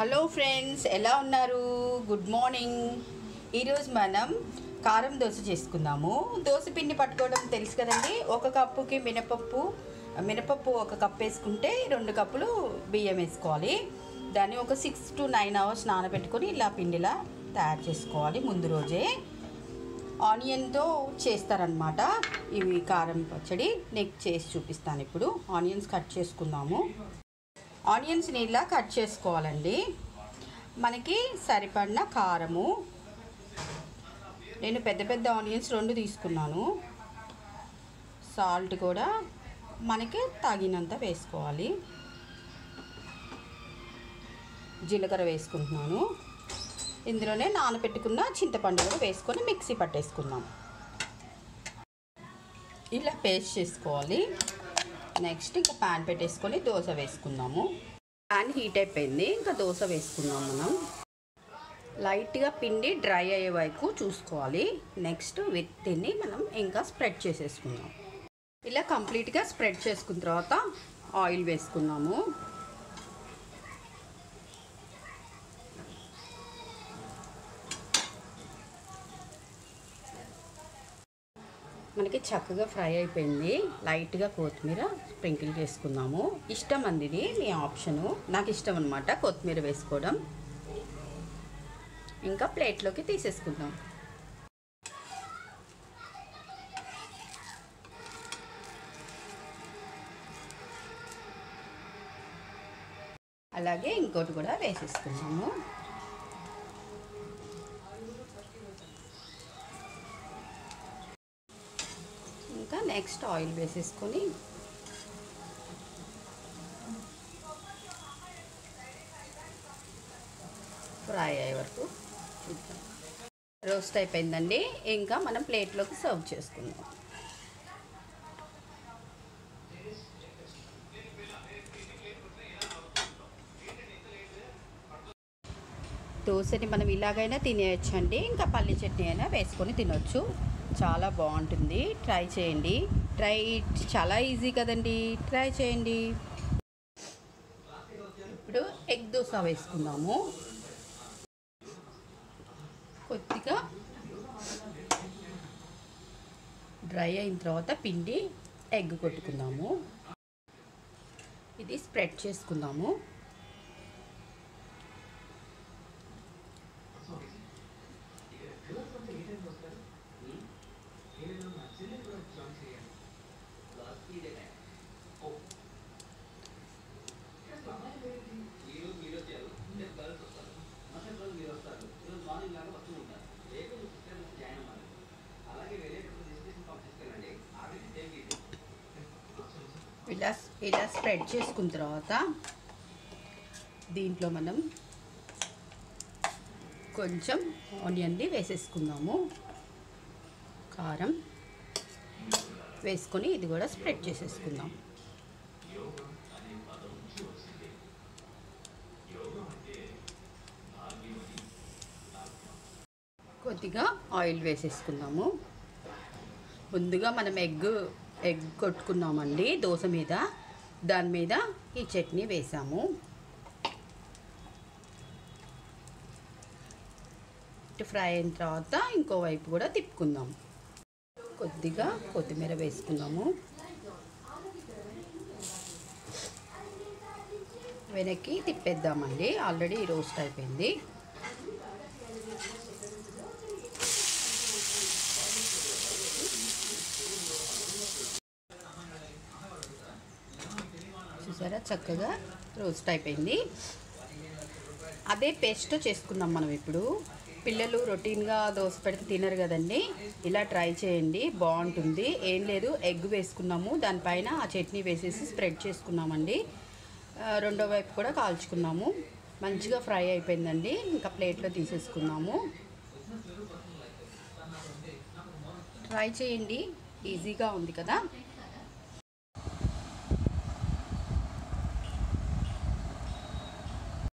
Hello friends ఎలా ఉన్నారు? Good morning. ఈరోజు మనం కారం దోశ చేసుకుందాము. దోశ పిండి పట్టుకోవడం తెలుసు కదండి? ఒక కప్పుకి మినపప్పు మినపప్పు ఒక కప్ వేసుకుంటే రెండు కప్పులు బియ్యం వేసుకోవాలి. దాన్ని ఒక సిక్స్ టు నైన్ అవర్స్ నానబెట్టుకొని ఇలా పిండిలా తయారు చేసుకోవాలి ముందు రోజే. ఆనియన్తో చేస్తారనమాట ఇవి కారం పచ్చడి. నెక్ చేసి చూపిస్తాను ఇప్పుడు. ఆనియన్స్ కట్ చేసుకుందాము. ఆనియన్స్ని ఇలా కట్ చేసుకోవాలండి. మనకి సరిపడిన కారము. నేను పెద్ద పెద్ద ఆనియన్స్ రెండు తీసుకున్నాను. సాల్ట్ కూడా మనకి తగినంత వేసుకోవాలి. జీలకర్ర వేసుకుంటున్నాను. ఇందులోనే నానబెట్టుకున్న చింతపండు కూడా వేసుకొని మిక్సీ పట్టేసుకుందాం. ఇలా పేస్ట్ చేసుకోవాలి. నెక్స్ట్ ఇంకా ప్యాన్ పెట్టేసుకొని దోశ వేసుకుందాము. ప్యాన్ హీట్ అయిపోయింది ఇంకా దోశ వేసుకుందాం మనం. లైట్గా పిండి డ్రై అయ్యే వరకు చూసుకోవాలి. నెక్స్ట్ విత్ మనం ఇంకా స్ప్రెడ్ చేసేసుకుందాం. ఇలా కంప్లీట్గా స్ప్రెడ్ చేసుకున్న తర్వాత ఆయిల్ వేసుకున్నాము మనకి చక్కగా ఫ్రై అయిపోయింది. లైట్గా కొత్తిమీర స్ప్రింకిల్ చేసుకుందాము. ఇష్టం అందిది మీ ఆప్షను. నాకు ఇష్టం అనమాట కొత్తిమీర వేసుకోవడం. ఇంకా ప్లేట్లోకి తీసేసుకుందాం. అలాగే ఇంకోటి కూడా వేసేసుకున్నాము ఇంకా నెక్స్ట్ ఆయిల్ వేసేసుకొని ఫ్రై అయ్యే వరకు చూద్దాం. రోస్ట్ అయిపోయిందండి. ఇంకా మనం ప్లేట్లోకి సర్వ్ చేసుకుందాం. దోశని మనం ఇలాగైనా తినేయచ్చు అండి ఇంకా పల్లి చట్నీ అయినా వేసుకొని తినొచ్చు. చాలా బాగుంటుంది. ట్రై చేయండి. ట్రై చాలా ఈజీ కదండి. ట్రై చేయండి. ఇప్పుడు ఎగ్ దోశ వేసుకుందాము. కొద్దిగా డ్రై అయిన తర్వాత పిండి ఎగ్ కొట్టుకుందాము. ఇది స్ప్రెడ్ చేసుకుందాము. ఇలా ఇలా స్ప్రెడ్ చేసుకున్న తర్వాత దీంట్లో మనం కొంచెం ఆనియన్ని వేసేసుకుందాము. కారం వేసుకొని ఇది కూడా స్ప్రెడ్ చేసేసుకుందాం. కొద్దిగా ఆయిల్ వేసేసుకుందాము. ముందుగా మనం ఎగ్ ఎగ్ కొట్టుకున్నామండి దోశ మీద దాని మీద ఈ చట్నీ వేసాము. ఫ్రై అయిన తర్వాత ఇంకో వైపు కూడా తిప్పుకుందాం. కొద్దిగా కొత్తిమీర వేసుకుందాము వెనక్కి తిప్పేద్దామండి. ఆల్రెడీ రోస్ట్ అయిపోయింది. చూసారా? చక్కగా రోస్ట్ అయిపోయింది. అదే పేస్ట్ చేసుకుందాం మనం ఇప్పుడు. పిల్లలు రొటీన్గా దోశ పెడితే తినరు కదండి. ఇలా ట్రై చేయండి. బాగుంటుంది. ఏం లేదు ఎగ్ వేసుకున్నాము. దానిపైన ఆ చట్నీ వేసేసి స్ప్రెడ్ చేసుకున్నామండి. రెండో వైపు కూడా కాల్చుకున్నాము. మంచిగా ఫ్రై అయిపోయిందండి. ఇంకా ప్లేట్లో తీసేసుకున్నాము. ట్రై చేయండి. ఈజీగా ఉంది కదా.